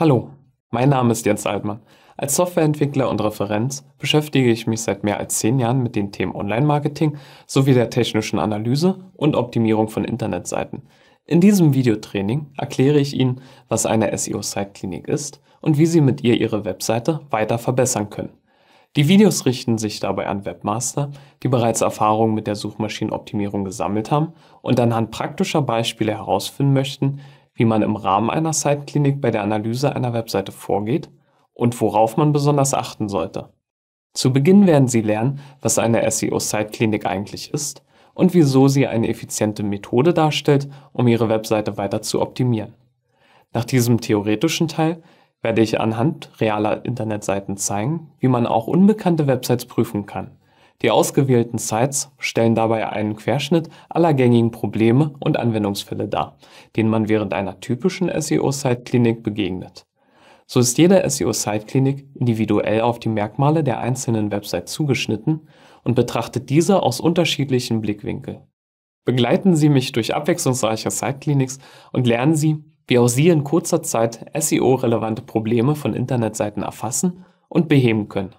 Hallo, mein Name ist Jens Altmann. Als Softwareentwickler und Referenz beschäftige ich mich seit mehr als zehn Jahren mit den Themen Online-Marketing sowie der technischen Analyse und Optimierung von Internetseiten. In diesem Videotraining erkläre ich Ihnen, was eine SEO-Site-Klinik ist und wie Sie mit ihr Ihre Webseite weiter verbessern können. Die Videos richten sich dabei an Webmaster, die bereits Erfahrungen mit der Suchmaschinenoptimierung gesammelt haben und anhand praktischer Beispiele herausfinden möchten, wie man im Rahmen einer Site-Klinik bei der Analyse einer Webseite vorgeht und worauf man besonders achten sollte. Zu Beginn werden Sie lernen, was eine SEO-Site-Klinik eigentlich ist und wieso sie eine effiziente Methode darstellt, um Ihre Webseite weiter zu optimieren. Nach diesem theoretischen Teil werde ich anhand realer Internetseiten zeigen, wie man auch unbekannte Websites prüfen kann. Die ausgewählten Sites stellen dabei einen Querschnitt aller gängigen Probleme und Anwendungsfälle dar, denen man während einer typischen SEO-Site-Klinik begegnet. So ist jede SEO-Site-Klinik individuell auf die Merkmale der einzelnen Website zugeschnitten und betrachtet diese aus unterschiedlichen Blickwinkeln. Begleiten Sie mich durch abwechslungsreiche Site-Clinics und lernen Sie, wie auch Sie in kurzer Zeit SEO-relevante Probleme von Internetseiten erfassen und beheben können.